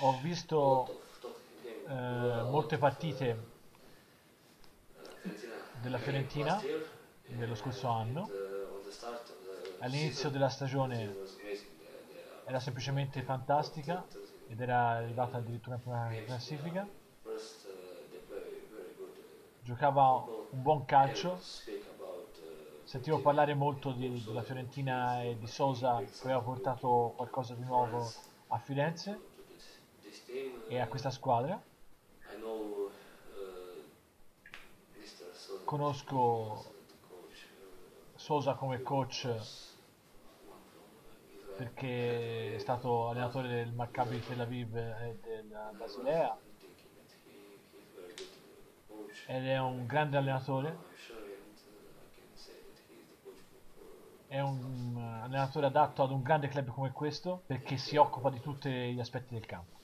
Ho visto eh, molte partite della Fiorentina dello scorso anno. All'inizio della stagione era semplicemente fantastica ed era arrivata addirittura in prima classifica. Giocava un buon calcio. Sentivo parlare molto di- della Fiorentina e di Sosa che aveva portato qualcosa di nuovo a Firenze e a questa squadra. Conosco Sosa come coach perché è stato allenatore del Maccabi Tel Aviv e del Basilea ed è un grande allenatore. È un allenatore adatto ad un grande club come questo perché si occupa di tutti gli aspetti del campo.